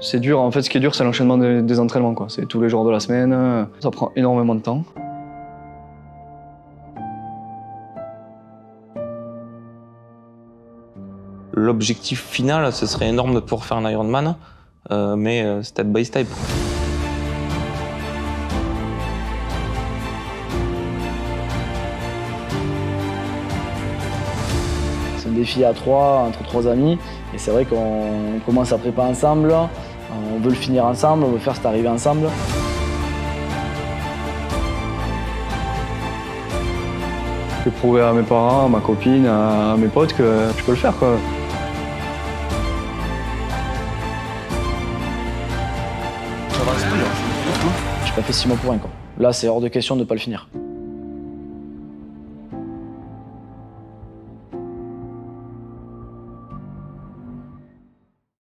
C'est dur, en fait, ce qui est dur, c'est l'enchaînement des, entraînements, quoi. C'est tous les jours de la semaine, ça prend énormément de temps. L'objectif final, ce serait énorme de pouvoir faire un Ironman, euh, mais euh, step by step. Un défi à trois, entre trois amis. Et c'est vrai qu'on commence à préparer ensemble, on veut le finir ensemble, on veut faire cette arrivée ensemble. Je vais prouver à mes parents, à ma copine, à mes potes que je peux le faire, quoi. J'ai pas fait six mois pour rien. Quoi. Là, c'est hors de question de ne pas le finir.